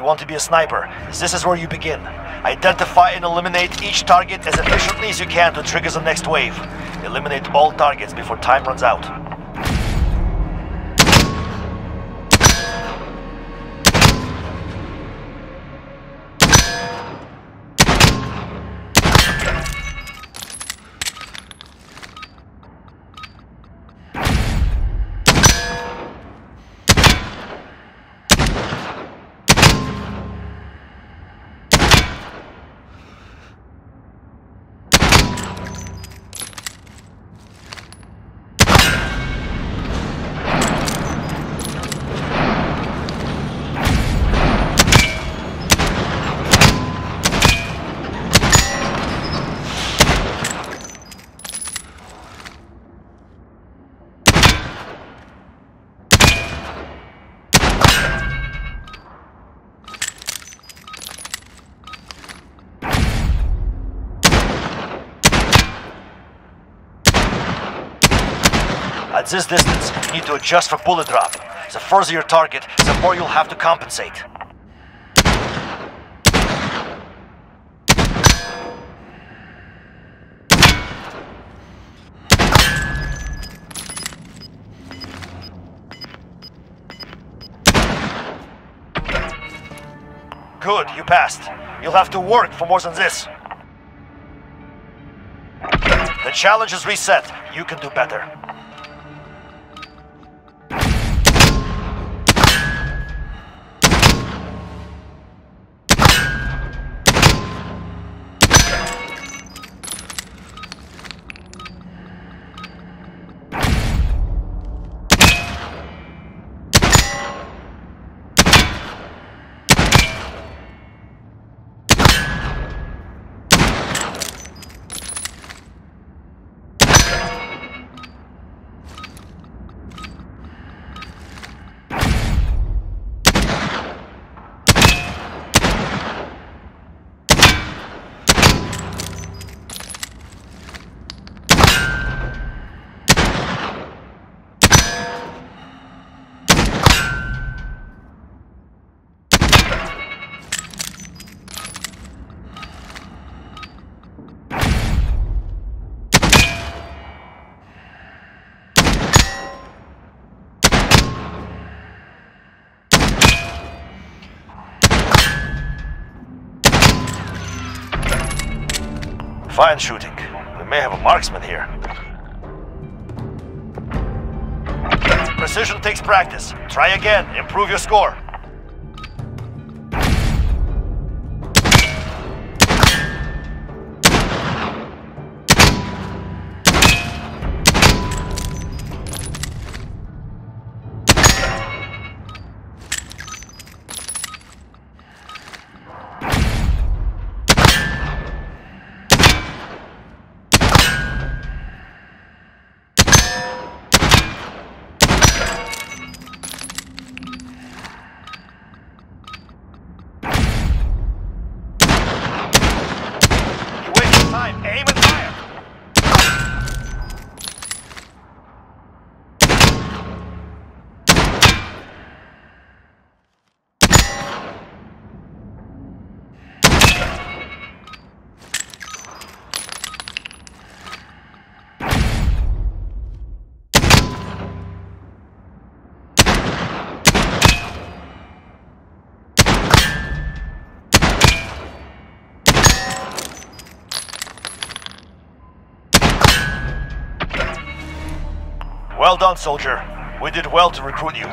you want to be a sniper, this is where you begin. Identify and eliminate each target as efficiently as you can to trigger the next wave. Eliminate all targets before time runs out. At this distance, you need to adjust for bullet drop. The further your target, the more you'll have to compensate. Good, you passed. You'll have to work for more than this. The challenge is reset. You can do better. Fine shooting. We may have a marksman here. Precision takes practice. Try again. Improve your score. Well done, soldier. We did well to recruit you.